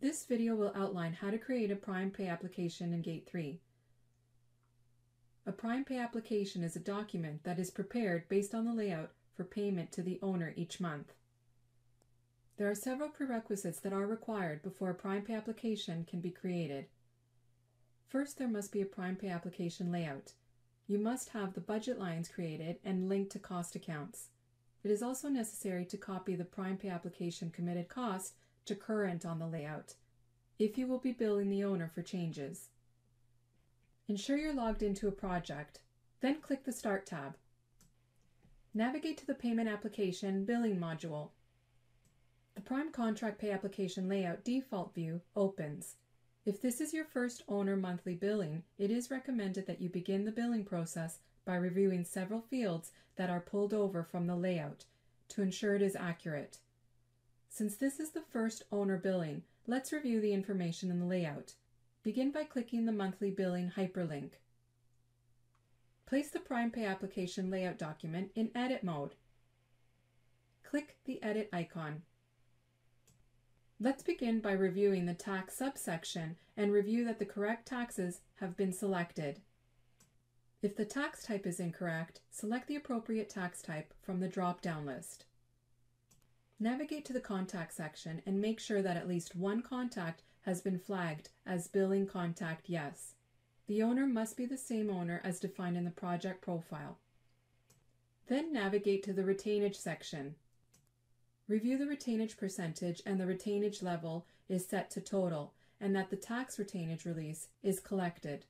This video will outline how to create a Prime Pay application in Gate 3. A Prime Pay application is a document that is prepared based on the layout for payment to the owner each month. There are several prerequisites that are required before a Prime Pay application can be created. First, there must be a Prime Pay application layout. You must have the budget lines created and linked to cost accounts. It is also necessary to copy the Prime Pay application committed cost to current on the layout, if you will be billing the owner for changes. Ensure you're logged into a project, then click the Start tab. Navigate to the Payment Application Billing module. The Prime Contract Pay Application Layout default view opens. If this is your first owner monthly billing, it is recommended that you begin the billing process by reviewing several fields that are pulled over from the layout to ensure it is accurate. Since this is the first owner billing, let's review the information in the layout. Begin by clicking the monthly billing hyperlink. Place the PrimePay application layout document in edit mode. Click the edit icon. Let's begin by reviewing the tax subsection and review that the correct taxes have been selected. If the tax type is incorrect, select the appropriate tax type from the drop-down list. Navigate to the contact section and make sure that at least one contact has been flagged as billing contact yes. The owner must be the same owner as defined in the project profile. Then navigate to the retainage section. Review the retainage percentage and the retainage level is set to total and that the tax retainage release is collected.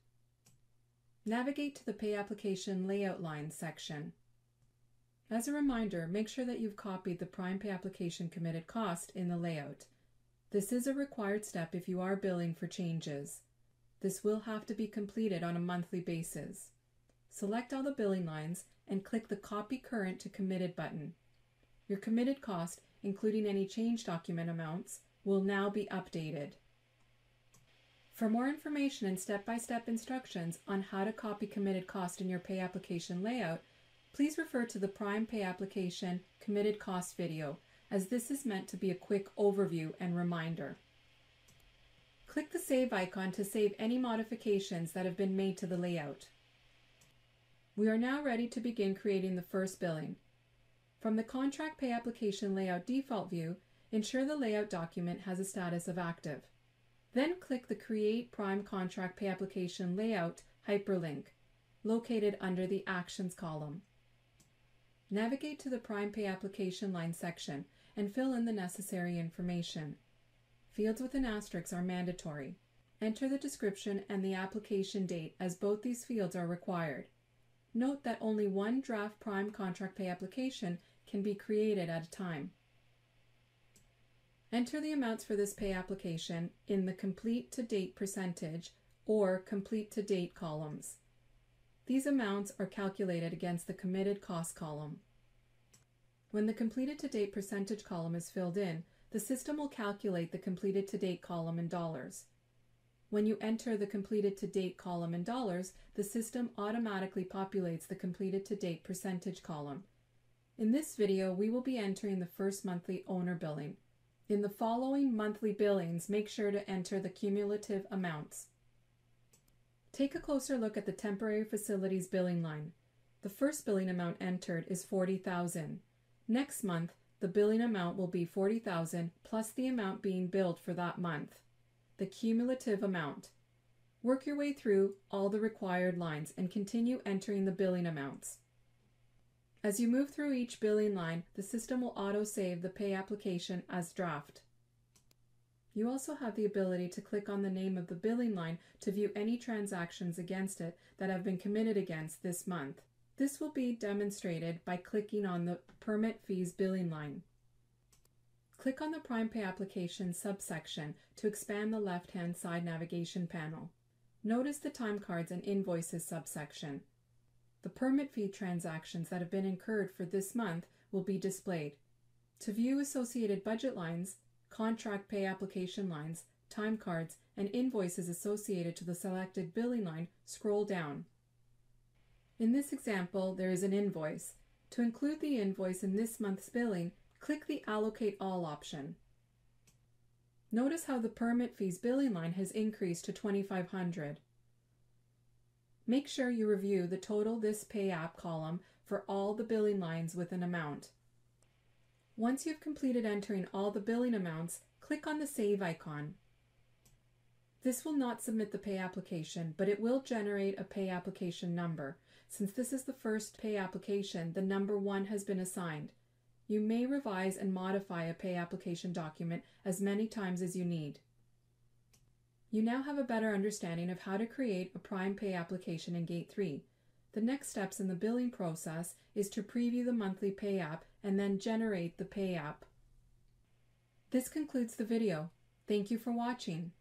Navigate to the Pay Application Layout Lines section. As a reminder, make sure that you've copied the Prime Pay application committed cost in the layout. This is a required step if you are billing for changes. This will have to be completed on a monthly basis. Select all the billing lines and click the Copy Current to Committed button. Your committed cost, including any change document amounts, will now be updated. For more information and step-by-step instructions on how to copy committed cost in your pay application layout, Please refer to the Prime Pay application committed cost video, as this is meant to be a quick overview and reminder. Click the Save icon to save any modifications that have been made to the layout. We are now ready to begin creating the first billing. From the Contract Pay Application Layout default view, ensure the layout document has a status of active. Then click the Create Prime Contract Pay Application Layout hyperlink, located under the Actions column. Navigate to the Prime Pay application line section and fill in the necessary information. Fields with an asterisk are mandatory. Enter the description and the application date as both these fields are required. Note that only one draft Prime Contract Pay application can be created at a time. Enter the amounts for this pay application in the Complete to Date percentage or Complete to Date columns. These amounts are calculated against the committed cost column. When the completed to date percentage column is filled in, the system will calculate the completed to date column in dollars. When you enter the completed to date column in dollars, the system automatically populates the completed to date percentage column. In this video, we will be entering the first monthly owner billing. In the following monthly billings, make sure to enter the cumulative amounts. Take a closer look at the temporary facilities billing line. The first billing amount entered is 40,000. Next month, the billing amount will be 40,000 plus the amount being billed for that month. The cumulative amount. Work your way through all the required lines and continue entering the billing amounts. As you move through each billing line, the system will auto-save the pay application as draft. You also have the ability to click on the name of the billing line to view any transactions against it that have been committed against this month. This will be demonstrated by clicking on the Permit Fees billing line. Click on the Prime Pay application subsection to expand the left-hand side navigation panel. Notice the time cards and invoices subsection. The permit fee transactions that have been incurred for this month will be displayed. To view associated budget lines, contract pay application lines, time cards, and invoices associated to the selected billing line, scroll down. In this example, there is an invoice. To include the invoice in this month's billing, click the Allocate All option. Notice how the permit fees billing line has increased to 2500 Make sure you review the total this pay app column for all the billing lines with an amount. Once you've completed entering all the billing amounts, click on the Save icon. This will not submit the pay application, but it will generate a pay application number. Since this is the first pay application, the number 1 has been assigned. You may revise and modify a pay application document as many times as you need. You now have a better understanding of how to create a Prime Pay application in Gate 3. The next steps in the billing process is to preview the monthly pay app and then generate the pay app. This concludes the video. Thank you for watching.